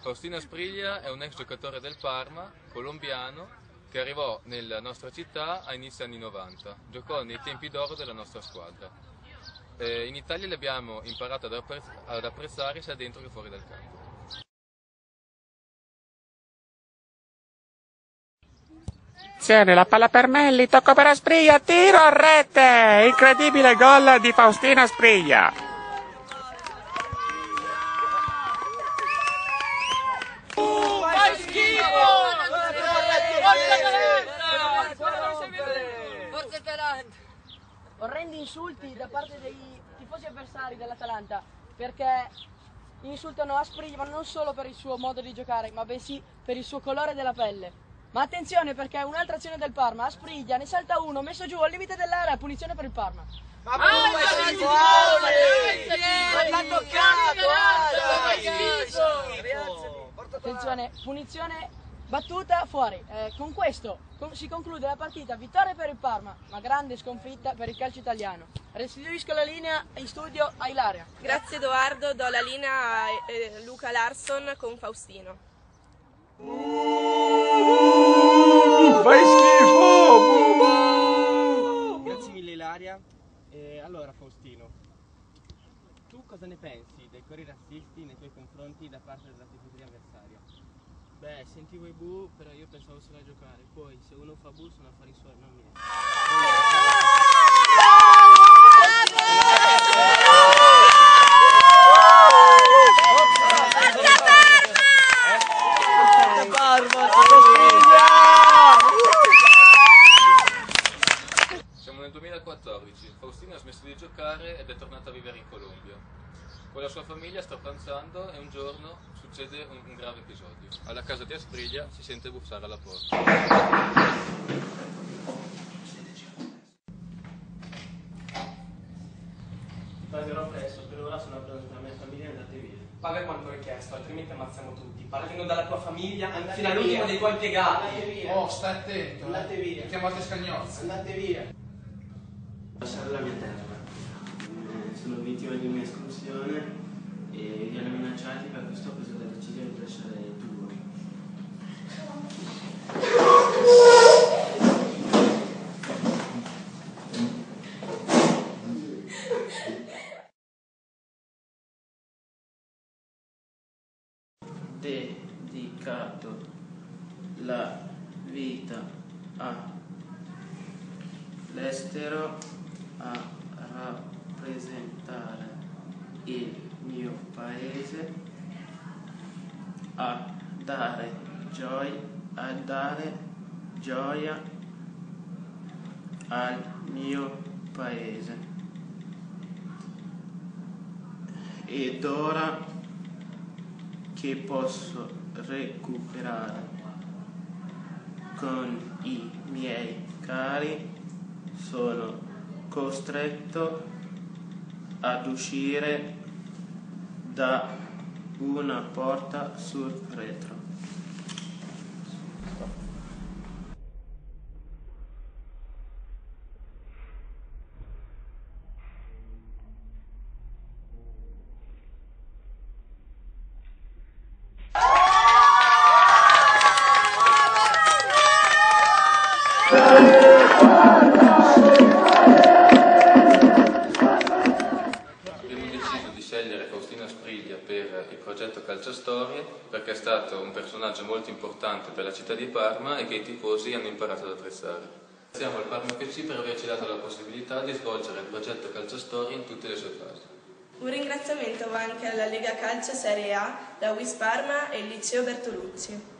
Faustino Spriglia è un ex giocatore del Parma, colombiano, che arrivò nella nostra città a inizio anni 90. Giocò nei tempi d'oro della nostra squadra. Eh, in Italia l'abbiamo imparato ad, apprezz- ad apprezzare sia dentro che fuori dal campo. La palla per Melli, tocco per Aspriglia, tiro a rete! Incredibile gol di Faustino Aspriglia. Orrendi insulti da parte dei tifosi avversari dell'Atalanta perché insultano Aspriglia ma non solo per il suo modo di giocare ma bensì per il suo colore della pelle. Ma attenzione perché un'altra azione del Parma, Aspriglia ne salta uno, messo giù al limite dell'area, punizione per il Parma. Ma come si vuole? Ma l'ha toccato! Attenzione, punizione battuta fuori. Eh, con questo con- si conclude la partita, vittoria per il Parma, ma grande sconfitta per il calcio italiano. Restituisco la linea in studio a Ilaria. Grazie Edoardo, do la linea a eh, Luca Larson con Faustino. Fai schifo! Grazie mille Ilaria. E allora Faustino, tu cosa ne pensi dei cori razzisti nei tuoi confronti da parte della tifoseria avversaria? Beh, sentivo i bu, però io pensavo solo a giocare. Poi, se uno fa bu, sono affari suoi, non Faustino ha smesso di giocare ed è tornato a vivere in Colombia. Con la sua famiglia sta pranzando e un giorno succede un, un grave episodio. Alla casa di Aspriglia si sente bussare alla porta. Ti pagherò presto, per ora sono a pranzo con la mia famiglia e andate via. Paga quanto richiesto, altrimenti ammazziamo tutti. Partendo dalla tua famiglia Andate fino all'ultimo dei tuoi impiegati. Andate via. Oh, stai attento. eh. Andate via. Mi chiamate scagnozzi. Andate via. Lasciare la mia terra. Sono vittima di un'escursione e hanno minacciati, per questo ho preso la decisione di lasciare il tuo. dedicato la vita all'estero a rappresentare il mio paese, a dare gioia, a dare gioia al mio paese. Ed ora che posso recuperare con i miei cari, sono costretto ad uscire da una porta sul retro. Abbiamo Faustino Spriglia per il progetto Calciastorie perché è stato un personaggio molto importante per la città di Parma e che i tifosi hanno imparato ad apprezzare. Ringraziamo il Parma FC per averci dato la possibilità di svolgere il progetto Calciastorie in tutte le sue fasi. Un ringraziamento va anche alla Lega Calcio Serie A, la Wis Parma e il Liceo Bertolucci.